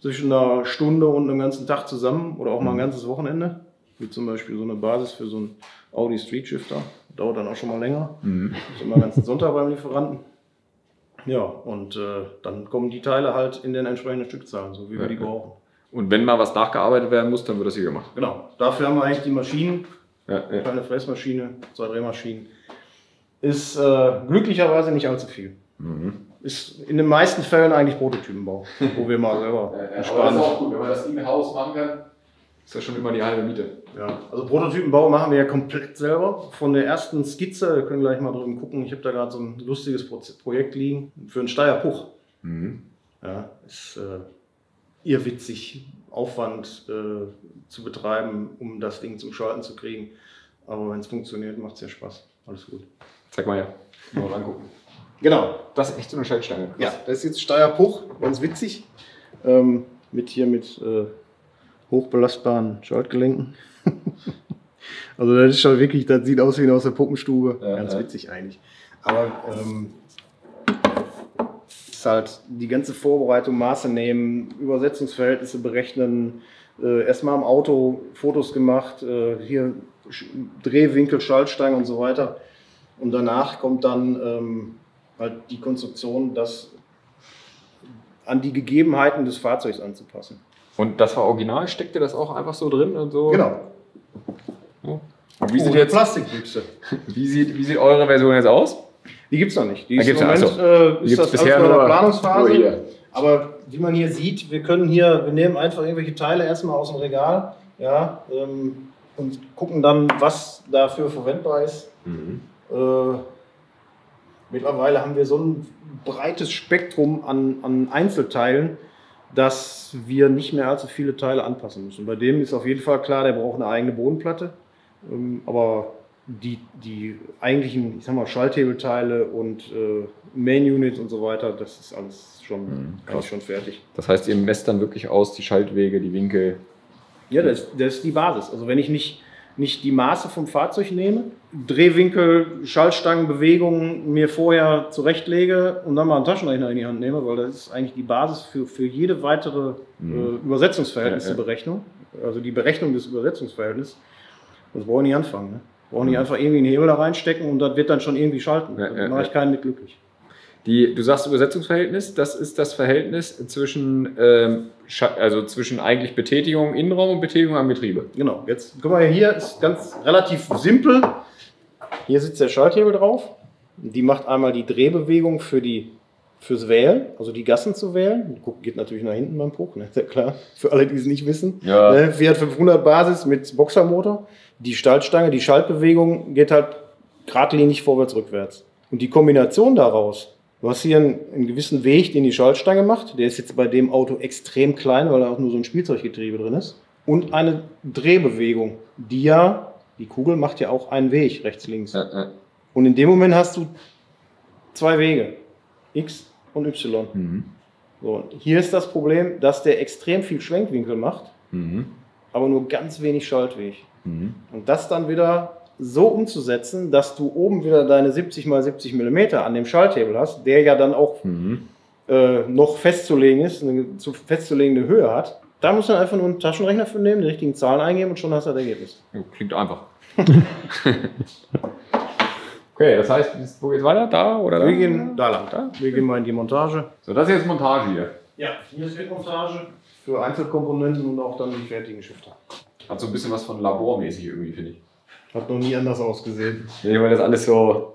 zwischen einer Stunde und einem ganzen Tag zusammen oder auch mal ein ganzes Wochenende. Wie zum Beispiel so eine Basis für so einen Audi Street Shifter. Dauert dann auch schon mal länger. Ist immer den ganzen Sonntag beim Lieferanten. Ja, und äh, dann kommen die Teile halt in den entsprechenden Stückzahlen, so wie wir Ja, die ja. brauchen. Und wenn mal was nachgearbeitet werden muss, dann wird das hier gemacht. Genau, dafür haben wir eigentlich die Maschinen, Ja, ja. kleine Fräsmaschine, zwei Drehmaschinen. Ist äh, glücklicherweise nicht allzu viel. Mhm. Ist in den meisten Fällen eigentlich Prototypenbau, wo wir mal selber sparen. gut, wenn man das im Haus machen kann, ist das schon immer die halbe Miete. Ja, also Prototypenbau machen wir ja komplett selber. Von der ersten Skizze, wir können gleich mal drüben gucken. Ich habe da gerade so ein lustiges Pro Projekt liegen für einen Steierpuch. Mhm. Ja, ist äh, irrwitzig, Aufwand äh, zu betreiben, um das Ding zum Schalten zu kriegen. Aber wenn es funktioniert, macht es ja Spaß. Alles gut. Zeig mal her. Mal angucken. Genau. Das ist echt so eine Schaltstange. Ja, das ist jetzt Steierpuch, ganz witzig. Ähm, mit hier mit äh, hochbelastbaren Schaltgelenken. also das ist schon wirklich, das sieht aus wie aus der Puppenstube. Ja, ganz ja. witzig eigentlich. Aber ähm, ist halt die ganze Vorbereitung, Maße nehmen, Übersetzungsverhältnisse berechnen, äh, erstmal am Auto Fotos gemacht, äh, hier Drehwinkel, Schaltstange und so weiter. Und danach kommt dann ähm, halt die Konstruktion, das an die Gegebenheiten des Fahrzeugs anzupassen. Und das war original, steckte das auch einfach so drin und so? Genau. Und wie sieht, Ohne jetzt, Plastikbüchse. wie, sieht, wie sieht eure Version jetzt aus? Die gibt es noch nicht. Die Da ist im Moment achso. äh, ist das bisher alles noch in nur- der Planungsphase. nur. Aber wie man hier sieht, wir können hier, wir nehmen einfach irgendwelche Teile erstmal aus dem Regal ja, ähm, und gucken dann, was dafür verwendbar ist. Äh, mittlerweile haben wir so ein breites Spektrum an, an Einzelteilen, dass wir nicht mehr allzu viele Teile anpassen müssen. Bei dem ist auf jeden Fall klar, der braucht eine eigene Bodenplatte. Ähm, aber die, die eigentlichen, ich sag mal, Schalthebelteile und äh, Main Units und so weiter, das ist alles schon, Mhm, alles schon fertig. Das heißt, ihr messt dann wirklich aus die Schaltwege, die Winkel. Ja, das, das ist die Basis. Also wenn ich nicht, nicht die Maße vom Fahrzeug nehme, Drehwinkel, Schaltstangenbewegungen mir vorher zurechtlege und dann mal einen Taschenrechner in die Hand nehme, weil das ist eigentlich die Basis für, für jede weitere Mhm. äh, Übersetzungsverhältnisberechnung. Ja, Also die Berechnung des Übersetzungsverhältnisses. Das brauche ich nicht anfangen. Ne? Brauche nicht Mhm. einfach irgendwie einen Hebel da reinstecken und das wird dann schon irgendwie schalten. Ja, Dann mache ich keinen mit glücklich. Die, du sagst Übersetzungsverhältnis, das ist das Verhältnis zwischen, ähm, also zwischen eigentlich Betätigung im Innenraum und Betätigung am Getriebe. Genau, jetzt guck mal hier, ist ganz relativ simpel. Hier sitzt der Schalthebel drauf. Die macht einmal die Drehbewegung für die, fürs Wählen, also die Gassen zu wählen. Guck, geht natürlich nach hinten beim Bruch, ne? ist ja klar. Für alle, die es nicht wissen. Ja. Ne? Fiat 500 Basis mit Boxermotor. Die Schaltstange, die Schaltbewegung geht halt geradlinig vorwärts, rückwärts. Und die Kombination daraus, du hast hier einen, einen gewissen Weg, den die Schaltstange macht. Der ist jetzt bei dem Auto extrem klein, weil da auch nur so ein Spielzeuggetriebe drin ist. Und eine Drehbewegung, die ja, die Kugel macht ja auch einen Weg, rechts, links. Ja, ja. Und in dem Moment hast du zwei Wege, X und Y. Mhm. So, hier ist das Problem, dass der extrem viel Schwenkwinkel macht, Mhm. aber nur ganz wenig Schaltweg. Mhm. Und das dann wieder so umzusetzen, dass du oben wieder deine 70 x 70 mm an dem Schalthebel hast, der ja dann auch Mhm. äh, noch festzulegen ist, eine zu festzulegende Höhe hat. Da muss man einfach nur einen Taschenrechner für nehmen, die richtigen Zahlen eingeben und schon hast du das Ergebnis. Klingt einfach. okay, das heißt, wo geht's weiter? Da oder da? Wir gehen da lang. Da? Wir gehen mal in die Montage. So, das ist jetzt Montage hier. Ja, hier ist Montage für Einzelkomponenten und auch dann die fertigen Shifter. Hat so ein bisschen was von labormäßig irgendwie, finde ich. Hat noch nie anders ausgesehen. Nee, weil das alles so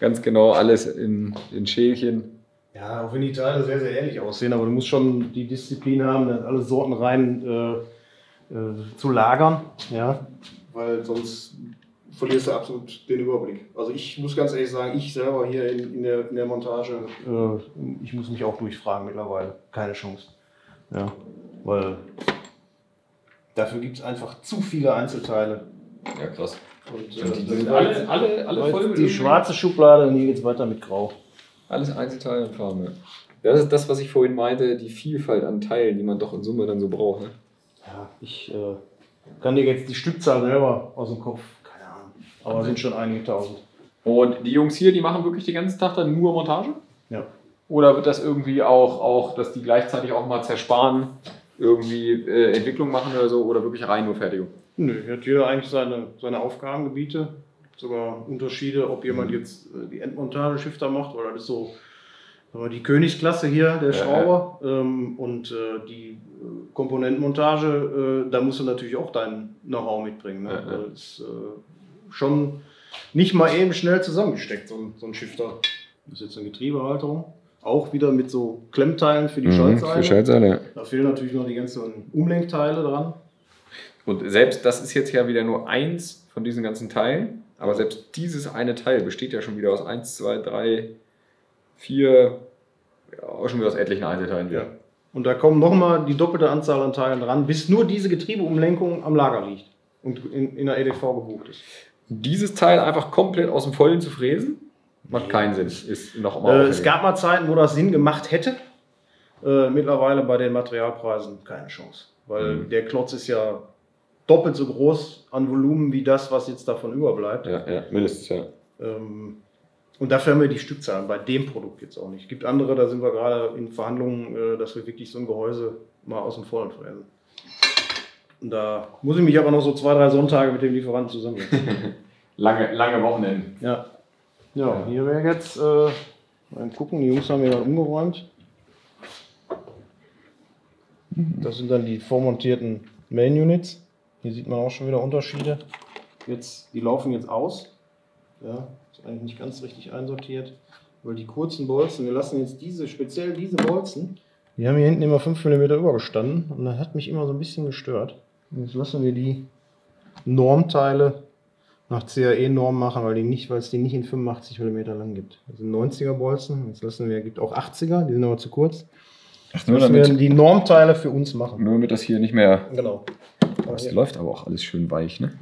ganz genau alles in, in Schälchen. Ja, auch wenn die Teile sehr, sehr ähnlich aussehen, aber du musst schon die Disziplin haben, dann alle Sorten rein äh, äh, zu lagern. Ja, weil sonst verlierst du absolut den Überblick. Also ich muss ganz ehrlich sagen, ich selber hier in, in, der, in der Montage, äh, ich muss mich auch durchfragen mittlerweile. Keine Chance. Ja, weil dafür gibt es einfach zu viele Einzelteile. Ja, krass. Und, Und die äh, sind alle, alle, alle voll mit die schwarze Schublade und hier geht es weiter mit Grau. Alles Einzelteile und Farben, ja. Das ist das, was ich vorhin meinte, die Vielfalt an Teilen, die man doch in Summe dann so braucht. Ne? Ja, ich äh, kann dir jetzt die Stückzahl selber aus dem Kopf, keine Ahnung, aber es sind schon einige tausend. Und die Jungs hier, die machen wirklich den ganzen Tag dann nur Montage? Ja. Oder wird das irgendwie auch, auch dass die gleichzeitig auch mal zersparen, irgendwie äh, Entwicklung machen oder so, oder wirklich rein nur Fertigung? Nö, hat jeder eigentlich seine, seine Aufgabengebiete. Sogar Unterschiede, ob jemand Mhm. jetzt äh, die Endmontage Shifter macht oder das ist so die Königsklasse hier, der Ja, Schrauber. Ähm, und äh, die äh, Komponentenmontage, äh, da musst du natürlich auch dein Know-how mitbringen. Ne? Ja, ja. Das ist äh, schon nicht mal eben schnell zusammengesteckt, so ein, so ein Shifter. Das ist jetzt eine Getriebehalterung. Auch wieder mit so Klemmteilen für die Mhm, Schaltseile. Schaltseile, ja. Da fehlen natürlich noch die ganzen Umlenkteile dran. Und selbst das ist jetzt ja wieder nur eins von diesen ganzen Teilen, aber selbst dieses eine Teil besteht ja schon wieder aus 1, 2, 3, 4, ja, auch schon wieder aus etlichen Einzelteilen. Ja. Und da kommen nochmal die doppelte Anzahl an Teilen dran, bis nur diese Getriebeumlenkung am Lager liegt und in, in der EDV gebucht ist. Dieses Teil einfach komplett aus dem Vollen zu fräsen, macht keinen Sinn. Ist noch Äh, es gab mal Zeiten, wo das Sinn gemacht hätte. Äh, mittlerweile bei den Materialpreisen keine Chance. Weil Mhm. der Klotz ist ja doppelt so groß an Volumen wie das, was jetzt davon überbleibt. Ja, ja, mindestens, ja. Ähm, und dafür haben wir die Stückzahlen bei dem Produkt jetzt auch nicht. Es gibt andere, da sind wir gerade in Verhandlungen, äh, dass wir wirklich so ein Gehäuse mal aus dem Vollen fräsen. Und da muss ich mich aber noch so zwei, drei Sonntage mit dem Lieferanten zusammensetzen. Lange, lange Wochenenden. ja. Ja, hier wäre jetzt, äh, mal gucken, die Jungs haben hier gerade umgeräumt. Das sind dann die vormontierten Main Units. Hier sieht man auch schon wieder Unterschiede. Jetzt, die laufen jetzt aus. Ja, ist eigentlich nicht ganz richtig einsortiert. Weil die kurzen Bolzen, wir lassen jetzt diese, speziell diese Bolzen, die haben hier hinten immer 5 mm übergestanden und das hat mich immer so ein bisschen gestört. Jetzt lassen wir die Normteile nach CAE-Norm machen, weil, die nicht, weil es die nicht in 85 mm lang gibt. Das sind 90er Bolzen, jetzt lassen wir, gibt auch 80er, die sind aber zu kurz. Ach, Nur müssen wir die Normteile für uns machen. nur damit das hier nicht mehr. Genau. Das läuft aber auch alles schön weich, ne?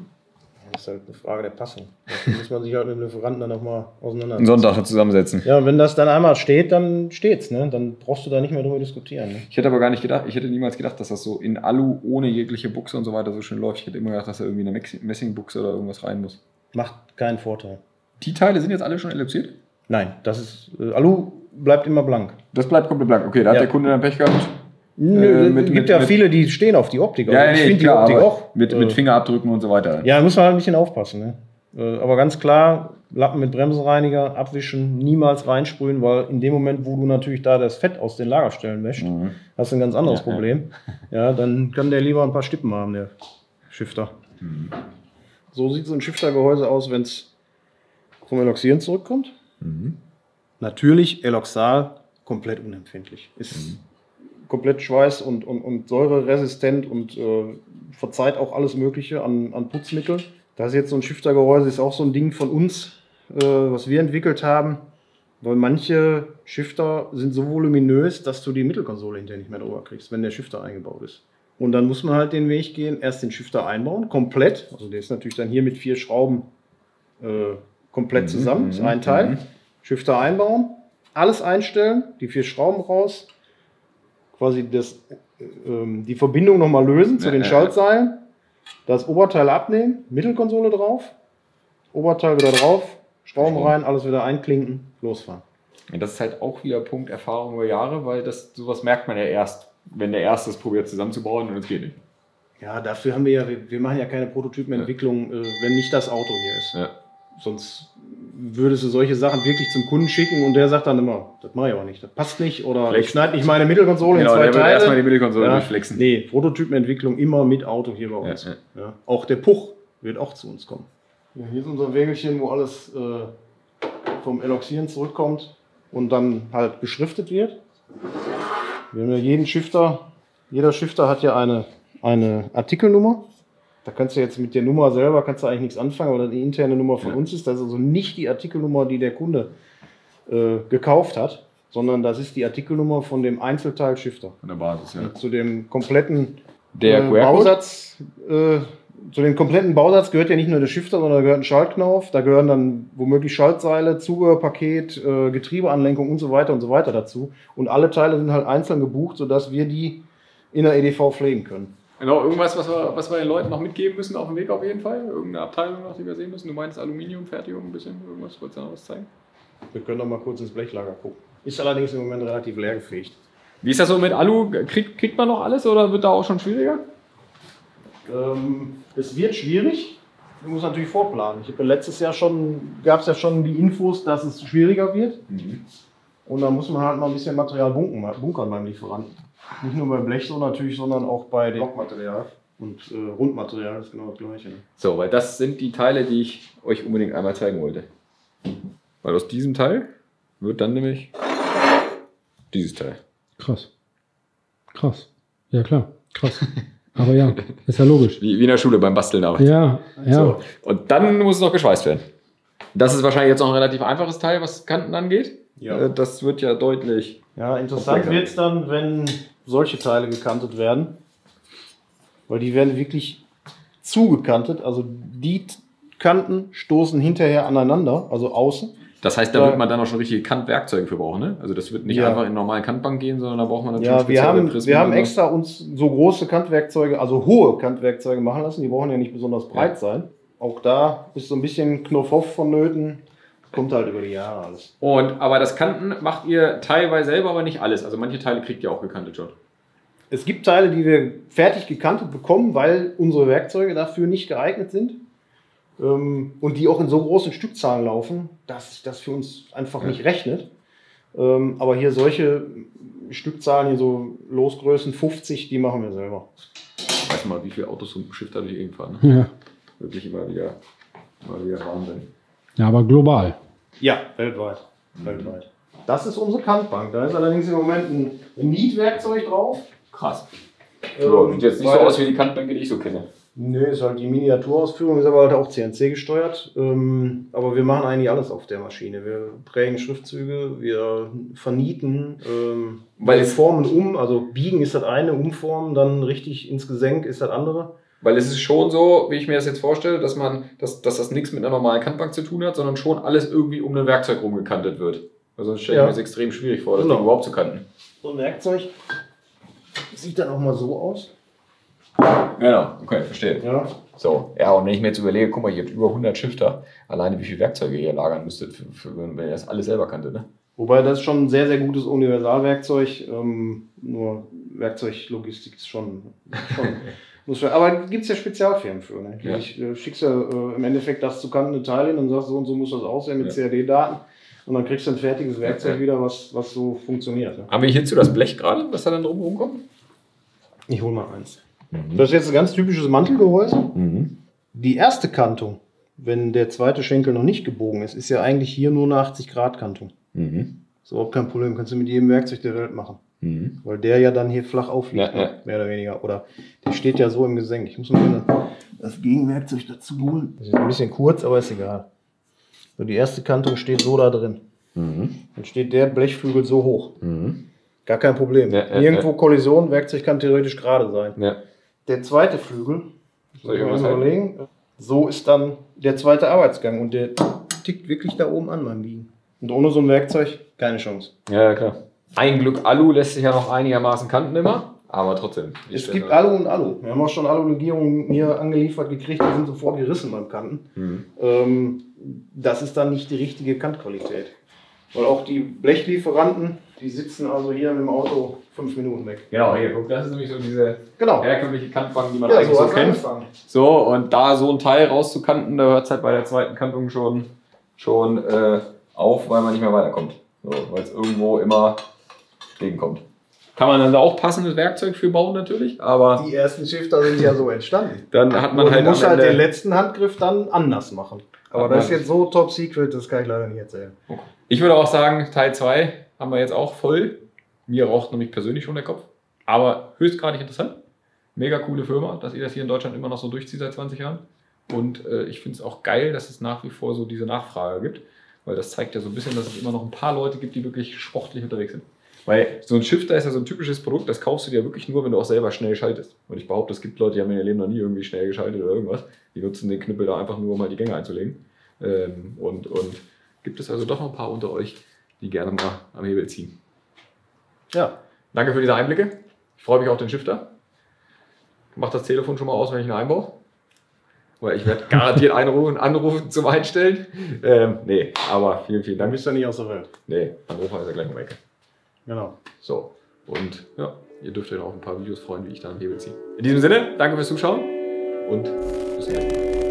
Das ist halt eine Frage der Passung. Da muss man sich halt mit dem Lieferanten dann nochmal auseinandersetzen. Sonntag zusammensetzen. Ja, und wenn das dann einmal steht, dann steht's, ne? Dann brauchst du da nicht mehr drüber diskutieren. Ne? Ich hätte aber gar nicht gedacht, ich hätte niemals gedacht, dass das so in Alu ohne jegliche Buchse und so weiter so schön läuft. Ich hätte immer gedacht, dass da irgendwie eine Messingbuchse oder irgendwas rein muss. Macht keinen Vorteil. Die Teile sind jetzt alle schon ellipsiert? Nein, das ist. Äh, Alu bleibt immer blank. Das bleibt komplett blank. Okay, da Ja. hat der Kunde dann Pech gehabt. Nö, mit- es gibt mit- ja mit- viele, die stehen auf die Optik. Ja, Also ich nee, finde die Optik auch. Mit, äh, mit Fingerabdrücken und so weiter. Ja, da muss man halt ein bisschen aufpassen. Ne? Äh, Aber ganz klar, Lappen mit Bremsenreiniger abwischen, niemals reinsprühen, weil in dem Moment, wo du natürlich da das Fett aus den Lagerstellen wäscht, Mhm. hast du ein ganz anderes Ja, ja. Problem. Ja. dann kann der lieber ein paar Stippen haben, der Shifter. Mhm. So sieht so ein Shiftergehäuse aus, wenn es vom Eloxieren zurückkommt. Mhm. Natürlich Eloxal komplett unempfindlich. Ist Mhm. Komplett schweiß- und, und, und säureresistent und äh, verzeiht auch alles Mögliche an, an Putzmittel. Das ist jetzt so ein Shiftergehäuse, ist auch so ein Ding von uns, äh, was wir entwickelt haben. Weil manche Shifter sind so voluminös, dass du die Mittelkonsole hinterher nicht mehr drüber kriegst, wenn der Shifter eingebaut ist. Und dann muss man halt den Weg gehen, erst den Shifter einbauen, komplett. Also der ist natürlich dann hier mit vier Schrauben äh, komplett zusammen, ist ein Teil. mhm. Shifter einbauen, alles einstellen, die vier Schrauben raus, quasi das, äh, die Verbindung nochmal lösen zu Ja, den ja, Schaltseilen, das Oberteil abnehmen, Mittelkonsole drauf, Oberteil wieder drauf, Schrauben Verstehen. rein, alles wieder einklinken, losfahren. Ja, das ist halt auch wieder Punkt Erfahrung über Jahre, weil das sowas merkt man ja erst, wenn der Erste es probiert zusammenzubauen und es geht nicht. Ja, dafür haben wir ja, wir, wir machen ja keine Prototypenentwicklung, äh, wenn nicht das Auto hier ist. Ja. Sonst würdest du solche Sachen wirklich zum Kunden schicken und der sagt dann immer, das mache ich aber nicht, das passt nicht oder Vielleicht- ich schneide nicht meine Mittelkonsole Genau, in zwei der Teile. erstmal die Mittelkonsole Ja, durchflexen. Nee, Prototypenentwicklung immer mit Auto hier bei Ja, uns. ja. Ja. Auch der Puch wird auch zu uns kommen. Ja, hier ist unser Wägelchen, wo alles äh, vom Eloxieren zurückkommt und dann halt beschriftet wird. Wir haben ja jeden Shifter, jeder Shifter hat ja eine, eine Artikelnummer. Da kannst du jetzt mit der Nummer selber kannst du eigentlich nichts anfangen, weil das die interne Nummer von Ja. uns ist. Das ist also nicht die Artikelnummer, die der Kunde äh, gekauft hat, sondern das ist die Artikelnummer von dem Einzelteil Shifter. Von der Basis, ja. Zu dem kompletten Der äh? Bausatz, äh, zu dem kompletten Bausatz gehört ja nicht nur der Shifter, sondern da gehört ein Schaltknauf, da gehören dann womöglich Schaltseile, Zubehörpaket, äh, Getriebeanlenkung und so weiter und so weiter dazu. Und alle Teile sind halt einzeln gebucht, sodass wir die in der EDV pflegen können. Genau, irgendwas, was wir, was wir den Leuten noch mitgeben müssen auf dem Weg auf jeden Fall? Irgendeine Abteilung noch, die wir sehen müssen? Du meinst Aluminiumfertigung ein bisschen? Irgendwas? Wolltest du noch was zeigen? Wir können doch mal kurz ins Blechlager gucken. Ist allerdings im Moment relativ leergefegt. Wie ist das so mit Alu? Kriegt, kriegt man noch alles oder wird da auch schon schwieriger? Ähm, es wird schwierig. Du musst natürlich vorplanen. Ich habe letztes Jahr schon, gab es ja schon die Infos, dass es schwieriger wird. Und da muss man halt mal ein bisschen Material bunkern, bunkern beim Lieferanten. Nicht nur bei Blech so natürlich, sondern auch bei dem Blockmaterial. Und äh, Rundmaterial ist genau das gleiche. Ne? So, weil das sind die Teile, die ich euch unbedingt einmal zeigen wollte. Weil aus diesem Teil wird dann nämlich dieses Teil. Krass. Krass. Ja, klar. Krass. Aber ja, ist ja logisch. Wie, wie in der Schule beim Basteln aber. Ja, ja. So. Und dann muss es noch geschweißt werden. Das ist wahrscheinlich jetzt noch ein relativ einfaches Teil, was Kanten angeht. Ja. Äh, Das wird ja deutlich. Ja, interessant wird es dann, wenn solche Teile gekantet werden. Weil die werden wirklich zugekantet. Also die Kanten stoßen hinterher aneinander, also außen. Das heißt, da wird man dann auch schon richtige Kantwerkzeuge für brauchen. Ne? Also das wird nicht Ja. einfach in normalen Kantbank gehen, sondern da braucht man dann Ja, wir spezielle haben, Prismen wir haben extra uns so große Kantwerkzeuge, also hohe Kantwerkzeuge machen lassen. Die brauchen ja nicht besonders breit Ja. sein. Auch da ist so ein bisschen Knopfhoff vonnöten. Kommt halt über die Jahre alles. Und, aber das Kanten macht ihr teilweise selber, aber nicht alles. Also manche Teile kriegt ihr auch gekantet schon. Es gibt Teile, die wir fertig gekantet bekommen, weil unsere Werkzeuge dafür nicht geeignet sind. Ähm, Und die auch in so großen Stückzahlen laufen, dass sich das für uns einfach Ja. nicht rechnet. Ähm, aber hier solche Stückzahlen, hier so Losgrößen 50, die machen wir selber. Weiß mal, wie viele Autos und Shifter durch die Gegend fahren. Ne? Ja. Wirklich immer wieder, immer wieder Wahnsinn. Ja, aber global. Ja, weltweit. weltweit. Das ist unsere Kantbank. Da ist allerdings im Moment ein Nietwerkzeug drauf. Krass. Ähm, So, sieht jetzt nicht so aus wie die Kantbänke, die ich so kenne. Nö, ist halt die Miniaturausführung, ist aber halt auch CNC gesteuert. Ähm, aber wir machen eigentlich alles auf der Maschine. Wir prägen Schriftzüge, wir vernieten, ähm, Weil wir formen um. Also biegen ist das eine, umformen, dann richtig ins Gesenk ist das andere. Weil es ist schon so, wie ich mir das jetzt vorstelle, dass man, dass, dass das nichts mit einer normalen Kantbank zu tun hat, sondern schon alles irgendwie um ein Werkzeug rumgekantet wird. Also das stelle ich Ja. mir das extrem schwierig vor, das Genau. Ding überhaupt zu kanten. So ein Werkzeug sieht dann auch mal so aus. Genau, okay, verstehe. Ja. So, ja, und wenn ich mir jetzt überlege, guck mal, ihr habt über 100 Shifter, alleine wie viele Werkzeuge ihr lagern müsstet, für, für, wenn ihr das alles selber kannte, ne? Wobei das ist schon ein sehr, sehr gutes Universalwerkzeug. Ähm, nur Werkzeuglogistik ist schon. schon muss schon aber gibt es ja Spezialfirmen für. Ne? Ja. Ich äh, schickst ja äh, im Endeffekt das zu kannende Teil hin und sagst, so und so muss das aussehen mit Ja. CAD-Daten. Und dann kriegst du ein fertiges Werkzeug Ja. wieder, was, was so funktioniert. Ne? Haben wir hierzu das Blech gerade, was da dann drum rumkommt? Ich hol mal eins. Das ist jetzt ein ganz typisches Mantelgehäuse. Mhm. Die erste Kantung, wenn der zweite Schenkel noch nicht gebogen ist, ist ja eigentlich hier nur eine 80 Grad Kantung. Mhm. Ist überhaupt kein Problem, kannst du mit jedem Werkzeug der Welt machen. Mhm. Weil der ja dann hier flach aufliegt, Ja, ja. ne? mehr oder weniger. Oder der steht ja so im Gesenk. Ich muss mir das Gegenwerkzeug dazu holen. Das ist ein bisschen kurz, aber ist egal. So, die erste Kantung steht so da drin. Mhm. Dann steht der Blechflügel so hoch. Mhm. Gar kein Problem. Ja, ja, Nirgendwo Kollision, Werkzeug kann theoretisch gerade sein. Ja. Der zweite Flügel, Soll ich mal überlegen, so ist dann der zweite Arbeitsgang und der tickt wirklich da oben an beim Biegen. Und ohne so ein Werkzeug keine Chance. ja, ja, klar. Ein Glück Alu lässt sich ja noch einigermaßen kanten immer, aber trotzdem. Es gibt Alu und Alu. Wir haben auch schon Alu-Legierungen hier angeliefert gekriegt, die sind sofort gerissen beim Kanten. Mhm. Ähm, das ist dann nicht die richtige Kantqualität. Weil auch die Blechlieferanten, die sitzen also hier mit dem Auto fünf Minuten weg. Genau, hier, guck, das ist nämlich so diese Genau. herkömmliche Kantbank, die man Ja, eigentlich so so kennt. angefangen. So, und da so ein Teil rauszukanten, da hört es halt bei der zweiten Kantung schon, schon äh, auf, weil man nicht mehr weiterkommt. So, weil es irgendwo immer gegenkommt. Kann man dann da auch passendes Werkzeug für bauen natürlich, aber Die ersten Shifter sind ja so entstanden. dann hat man Und halt musst am halt den letzten Handgriff dann anders machen. Aber das ist man- jetzt so top secret, das kann ich leider nicht erzählen. Ich würde auch sagen, Teil 2 haben wir jetzt auch voll. Mir raucht nämlich persönlich schon der Kopf. Aber höchstgradig interessant. Mega coole Firma, dass ihr das hier in Deutschland immer noch so durchzieht seit 20 Jahren. Und äh, ich finde es auch geil, dass es nach wie vor so diese Nachfrage gibt. Weil das zeigt ja so ein bisschen, dass es immer noch ein paar Leute gibt, die wirklich sportlich unterwegs sind. Weil so ein Shifter ist ja so ein typisches Produkt, das kaufst du dir wirklich nur, wenn du auch selber schnell schaltest. Und ich behaupte, es gibt Leute, die haben in ihrem Leben noch nie irgendwie schnell geschaltet oder irgendwas. Die nutzen den Knüppel da einfach nur, um halt die Gänge einzulegen. Ähm, und, und gibt es also doch noch ein paar unter euch, die gerne mal am Hebel ziehen. Ja. Danke für diese Einblicke. Ich freue mich auf den Shifter. Mach das Telefon schon mal aus, wenn ich ihn einbaue. Weil ich werde garantiert einrufen, anrufen zum Einstellen. Ähm, nee, aber vielen, vielen Dann Dank. bist du nicht aus der Welt. Nee, Hannover ist ja gleich um Ecke. Genau. So, und ja, ihr dürft euch auch ein paar Videos freuen, wie ich da am Hebel ziehe. In diesem Sinne, danke fürs Zuschauen und bis zum nächsten Mal.